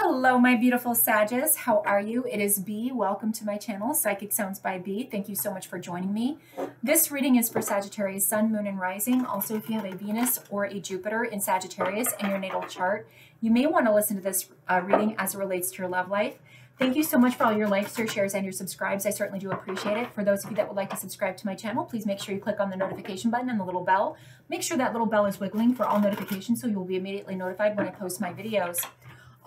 Hello, my beautiful Sages. How are you? It is B. Welcome to my channel, Psychic Sounds by B. Thank you so much for joining me. This reading is for Sagittarius, Sun, Moon, and Rising. Also, if you have a Venus or a Jupiter in Sagittarius in your natal chart, you may want to listen to this uh, reading as it relates to your love life. Thank you so much for all your likes, your shares, and your subscribes. I certainly do appreciate it. For those of you that would like to subscribe to my channel, please make sure you click on the notification button and the little bell. Make sure that little bell is wiggling for all notifications so you will be immediately notified when I post my videos.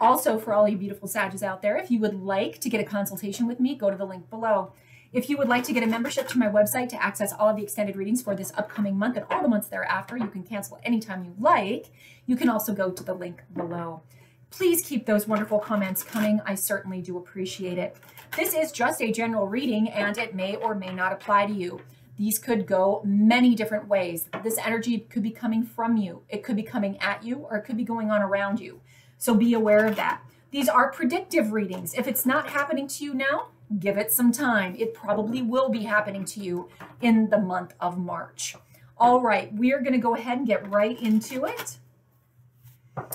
Also, for all you beautiful Sages out there, if you would like to get a consultation with me, go to the link below. If you would like to get a membership to my website to access all of the extended readings for this upcoming month and all the months thereafter, you can cancel anytime you like. You can also go to the link below. Please keep those wonderful comments coming. I certainly do appreciate it. This is just a general reading and it may or may not apply to you. These could go many different ways. This energy could be coming from you. It could be coming at you or it could be going on around you. So be aware of that. These are predictive readings. If it's not happening to you now, give it some time. It probably will be happening to you in the month of March. All right, we are going to go ahead and get right into it.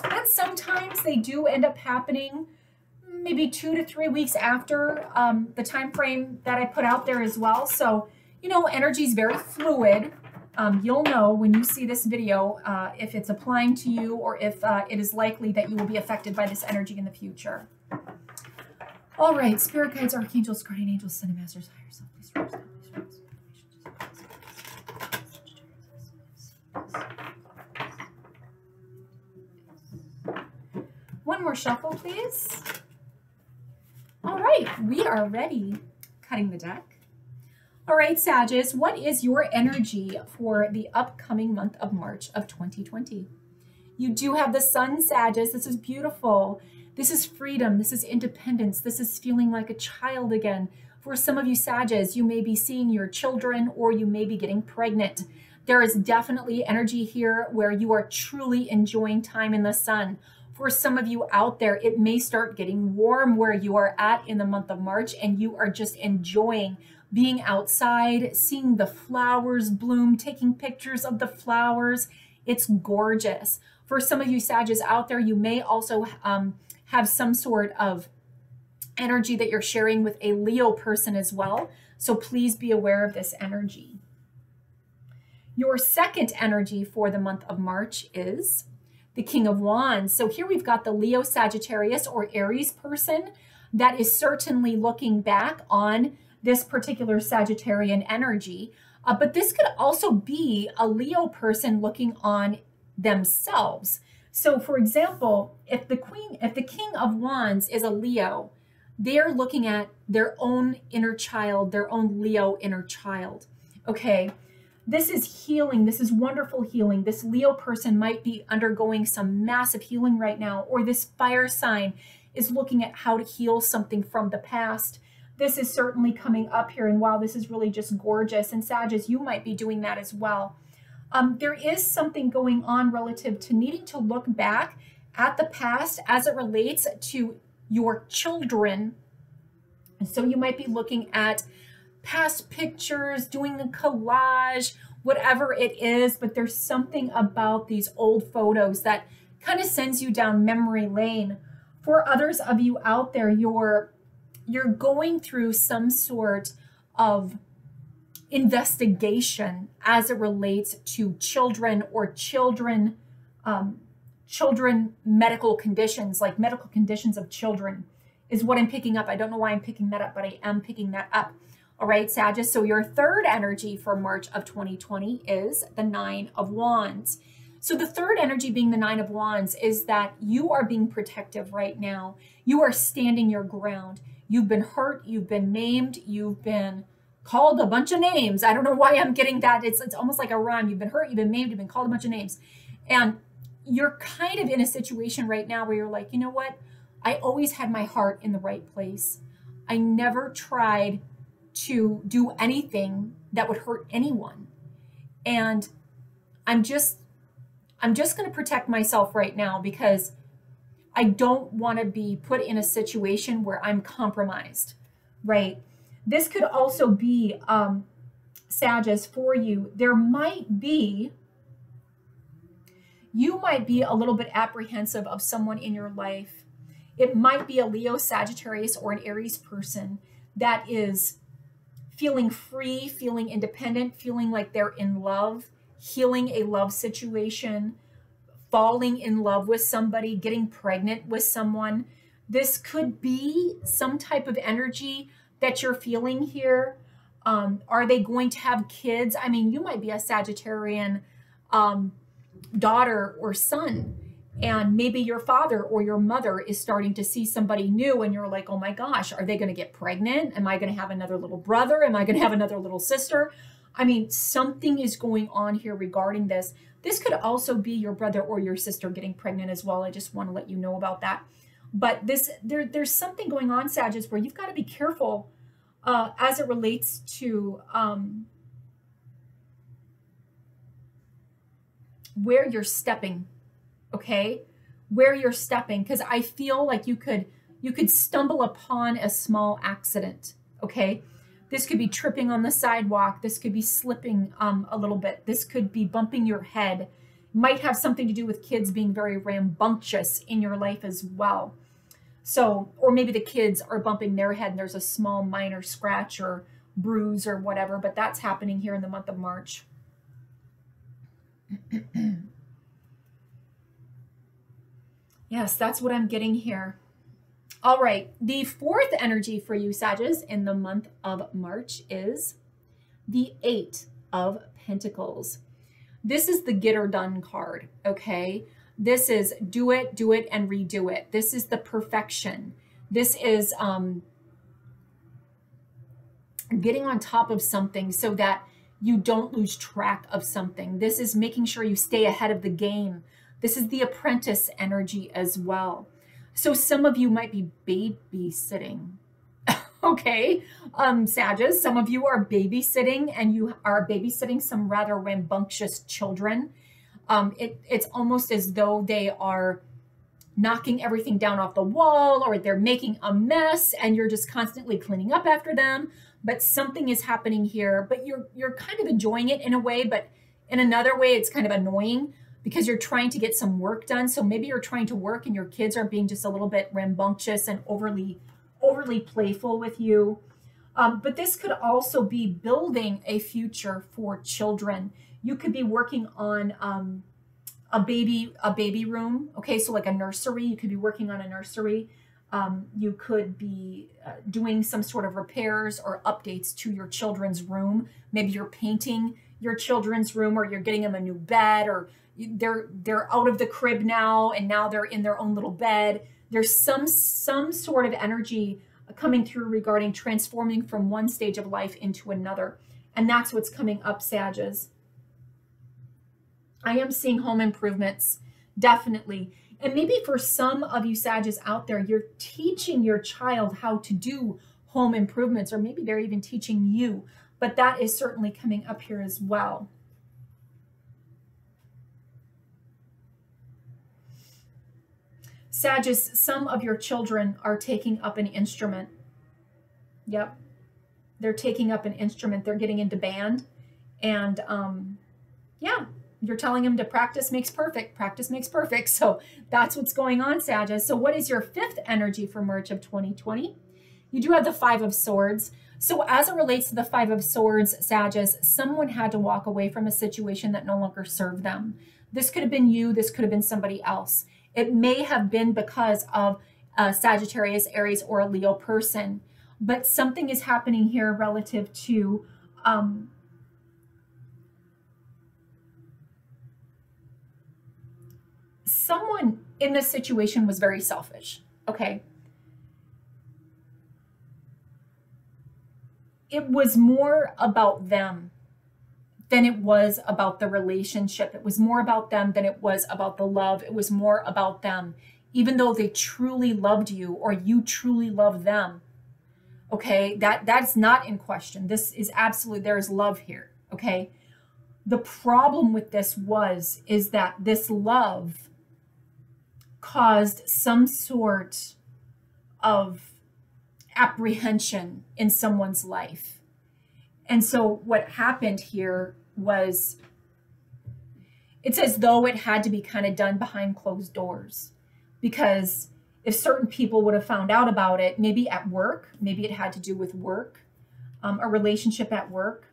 And sometimes they do end up happening maybe two to three weeks after um, the time frame that I put out there as well. So, you know, energy is very fluid um, you'll know when you see this video uh, if it's applying to you or if uh, it is likely that you will be affected by this energy in the future. All right, spirit guides, archangels, guardian angels, ascended masters, higher self, please One more shuffle, please. All right, we are ready. Cutting the deck. All right, Sages, what is your energy for the upcoming month of March of 2020? You do have the sun, Sages. This is beautiful. This is freedom. This is independence. This is feeling like a child again. For some of you, Sages, you may be seeing your children or you may be getting pregnant. There is definitely energy here where you are truly enjoying time in the sun. For some of you out there, it may start getting warm where you are at in the month of March and you are just enjoying being outside, seeing the flowers bloom, taking pictures of the flowers. It's gorgeous. For some of you Sages out there, you may also um, have some sort of energy that you're sharing with a Leo person as well. So please be aware of this energy. Your second energy for the month of March is the King of Wands. So here we've got the Leo Sagittarius or Aries person that is certainly looking back on this particular Sagittarian energy. Uh, but this could also be a Leo person looking on themselves. So, for example, if the queen, if the king of wands is a Leo, they're looking at their own inner child, their own Leo inner child. Okay, this is healing. This is wonderful healing. This Leo person might be undergoing some massive healing right now, or this fire sign is looking at how to heal something from the past this is certainly coming up here. And wow, this is really just gorgeous. And Sages, you might be doing that as well. Um, there is something going on relative to needing to look back at the past as it relates to your children. And so you might be looking at past pictures, doing a collage, whatever it is, but there's something about these old photos that kind of sends you down memory lane. For others of you out there, you're you're going through some sort of investigation as it relates to children or children um, children medical conditions like medical conditions of children is what i'm picking up. I don't know why i'm picking that up but i am picking that up. All right sagittarius so your third energy for march of 2020 is the nine of wands. So the third energy being the nine of wands is that you are being protective right now. You are standing your ground You've been hurt, you've been maimed, you've been called a bunch of names. I don't know why I'm getting that. It's, it's almost like a rhyme. You've been hurt, you've been maimed, you've been called a bunch of names. And you're kind of in a situation right now where you're like, you know what? I always had my heart in the right place. I never tried to do anything that would hurt anyone. And I'm just I'm just going to protect myself right now because I don't want to be put in a situation where I'm compromised, right? This could also be, um, for you. There might be, you might be a little bit apprehensive of someone in your life It might be a Leo, Sagittarius, or an Aries person that is feeling free, feeling independent, feeling like they're in love, healing a love situation, falling in love with somebody, getting pregnant with someone. This could be some type of energy that you're feeling here. Um, are they going to have kids? I mean, you might be a Sagittarian um, daughter or son and maybe your father or your mother is starting to see somebody new and you're like oh my gosh are they going to get pregnant am i going to have another little brother am i going to have another little sister i mean something is going on here regarding this this could also be your brother or your sister getting pregnant as well. I just want to let you know about that. But this there there's something going on sages where you've got to be careful uh, as it relates to um, where you're stepping okay? Where you're stepping because i feel like you could you could stumble upon a small accident okay this could be tripping on the sidewalk. This could be slipping um, a little bit. This could be bumping your head. Might have something to do with kids being very rambunctious in your life as well. So or maybe the kids are bumping their head and there's a small minor scratch or bruise or whatever but that's happening here in the month of march. Yes, that's what I'm getting here. All right, the fourth energy for you, Sages, in the month of March is the Eight of Pentacles. This is the get or done card, okay? This is do it, do it, and redo it. This is the perfection. This is um, getting on top of something so that you don't lose track of something. This is making sure you stay ahead of the game this is the apprentice energy as well. So some of you might be babysitting. okay, um, Sages, some of you are babysitting and you are babysitting some rather rambunctious children. Um, it, it's almost as though they are knocking everything down off the wall or they're making a mess and you're just constantly cleaning up after them but something is happening here but you're you're kind of enjoying it in a way but in another way it's kind of annoying because you're trying to get some work done. So maybe you're trying to work and your kids are being just a little bit rambunctious and overly overly playful with you. Um, but this could also be building a future for children. You could be working on um, a baby a baby room. Okay, so like a nursery. You could be working on a nursery. Um, you could be uh, doing some sort of repairs or updates to your children's room. Maybe you're painting your children's room, or you're getting them a new bed, or they're they're out of the crib now and now they're in their own little bed. There's some some sort of energy coming through regarding transforming from one stage of life into another. And that's what's coming up sages. I am seeing home improvements definitely. And maybe for some of you sages out there you're teaching your child how to do home improvements or maybe they're even teaching you but that is certainly coming up here as well Sages, some of your children are taking up an instrument. Yep. They're taking up an instrument. They're getting into band. And um, yeah, you're telling them to practice makes perfect. Practice makes perfect. So that's what's going on, Sages. So, what is your fifth energy for March of 2020? You do have the Five of Swords. So, as it relates to the Five of Swords, Sages, someone had to walk away from a situation that no longer served them. This could have been you, this could have been somebody else. It may have been because of a Sagittarius, Aries, or a Leo person, but something is happening here relative to um, someone in this situation was very selfish. Okay. It was more about them than it was about the relationship. It was more about them than it was about the love. It was more about them, even though they truly loved you or you truly love them. Okay, that that's not in question. This is absolutely there is love here. Okay, the problem with this was is that this love caused some sort of apprehension in someone's life and so what happened here was it's as though it had to be kind of done behind closed doors because if certain people would have found out about it, maybe at work, maybe it had to do with work, um, a relationship at work.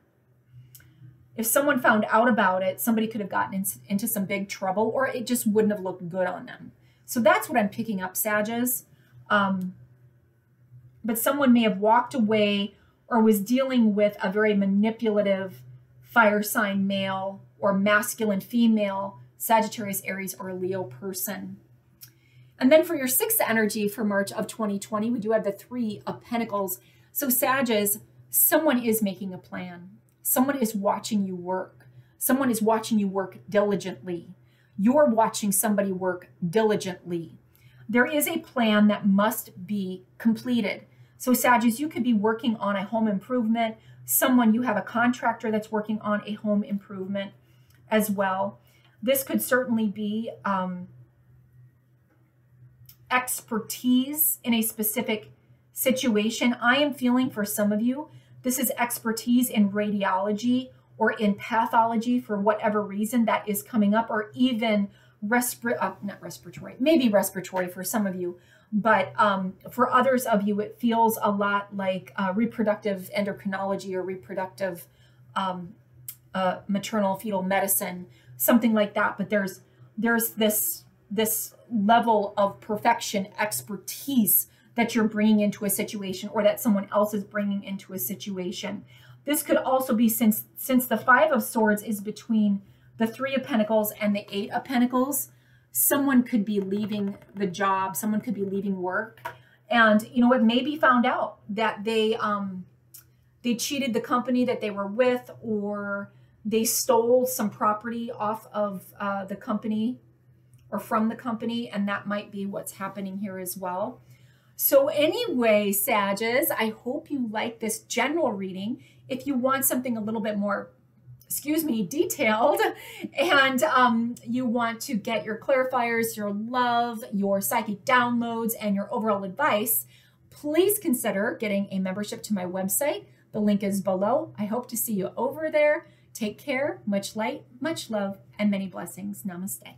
If someone found out about it, somebody could have gotten in, into some big trouble or it just wouldn't have looked good on them. So that's what I'm picking up, Sages. Um, but someone may have walked away or was dealing with a very manipulative fire sign male or masculine female, Sagittarius, Aries, or Leo person. And then for your sixth energy for March of 2020, we do have the Three of Pentacles. So, Sages, someone is making a plan. Someone is watching you work. Someone is watching you work diligently. You're watching somebody work diligently. There is a plan that must be completed. So, Sages, you could be working on a home improvement. Someone, you have a contractor that's working on a home improvement as well. This could certainly be um, expertise in a specific situation. I am feeling for some of you, this is expertise in radiology or in pathology for whatever reason that is coming up, or even respir uh, not respiratory, maybe respiratory for some of you, but um, for others of you, it feels a lot like uh, reproductive endocrinology or reproductive um, uh, maternal fetal medicine, something like that. But there's there's this this level of perfection, expertise that you're bringing into a situation or that someone else is bringing into a situation. This could also be since since the 5 of swords is between the 3 of pentacles and the 8 of pentacles, someone could be leaving the job, someone could be leaving work and you know it may be found out that they um they cheated the company that they were with or they stole some property off of uh, the company or from the company, and that might be what's happening here as well. So anyway, Sages, I hope you like this general reading. If you want something a little bit more, excuse me, detailed, and um, you want to get your clarifiers, your love, your psychic downloads, and your overall advice, please consider getting a membership to my website. The link is below. I hope to see you over there. Take care, much light, much love, and many blessings. Namaste.